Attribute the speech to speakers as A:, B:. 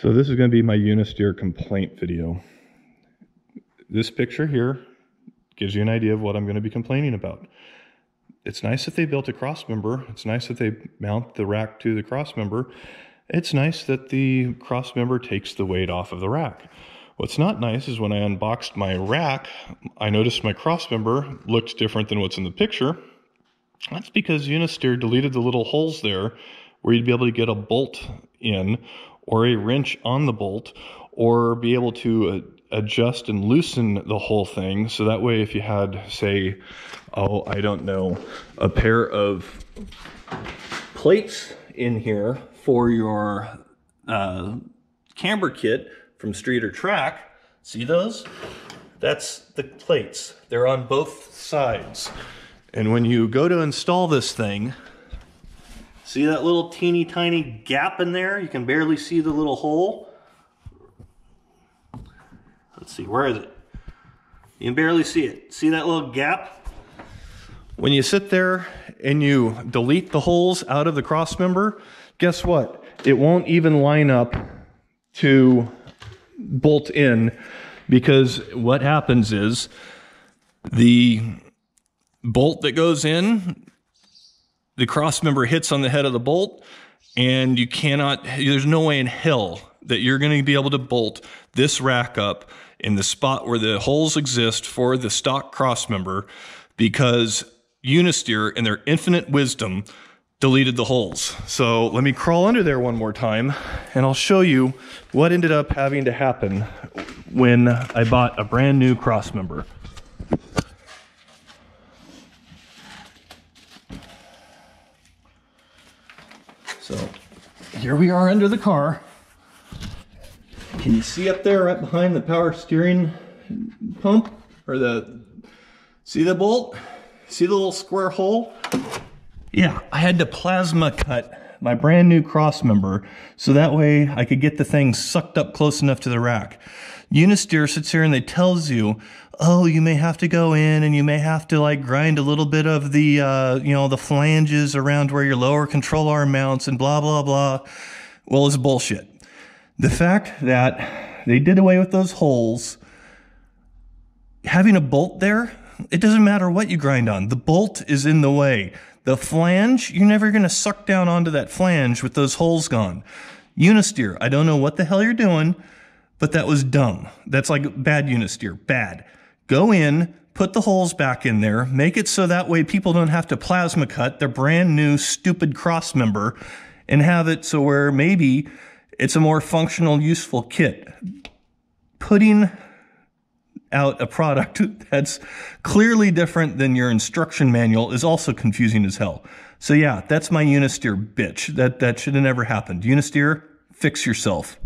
A: So this is going to be my Unisteer complaint video. This picture here gives you an idea of what I'm going to be complaining about. It's nice that they built a cross member. It's nice that they mount the rack to the cross member. It's nice that the cross member takes the weight off of the rack. What's not nice is when I unboxed my rack, I noticed my cross member looked different than what's in the picture. That's because Unisteer deleted the little holes there where you'd be able to get a bolt in or a wrench on the bolt or be able to uh, adjust and loosen the whole thing. So that way, if you had, say, oh, I don't know, a pair of plates in here for your uh, camber kit from Street or Track, see those? That's the plates. They're on both sides. And when you go to install this thing, See that little teeny tiny gap in there? You can barely see the little hole. Let's see, where is it? You can barely see it. See that little gap? When you sit there and you delete the holes out of the cross member, guess what? It won't even line up to bolt in because what happens is the bolt that goes in the cross member hits on the head of the bolt and you cannot, there's no way in hell that you're going to be able to bolt this rack up in the spot where the holes exist for the stock cross member because Unisteer in their infinite wisdom deleted the holes. So let me crawl under there one more time and I'll show you what ended up having to happen when I bought a brand new cross member. So here we are under the car. Can you see up there right behind the power steering pump or the, see the bolt? See the little square hole? Yeah, I had to plasma cut my brand new cross member so that way I could get the thing sucked up close enough to the rack. Unisteer sits here and they tells you, oh, you may have to go in and you may have to like grind a little bit of the, uh, you know, the flanges around where your lower control arm mounts and blah, blah, blah. Well, it's bullshit. The fact that they did away with those holes, having a bolt there, it doesn't matter what you grind on. The bolt is in the way. The flange, you're never going to suck down onto that flange with those holes gone. Unisteer, I don't know what the hell you're doing but that was dumb. That's like bad Unisteer, bad. Go in, put the holes back in there, make it so that way people don't have to plasma cut their brand new stupid cross member and have it so where maybe it's a more functional, useful kit. Putting out a product that's clearly different than your instruction manual is also confusing as hell. So yeah, that's my Unisteer bitch. That, that should have never happened. Unisteer, fix yourself.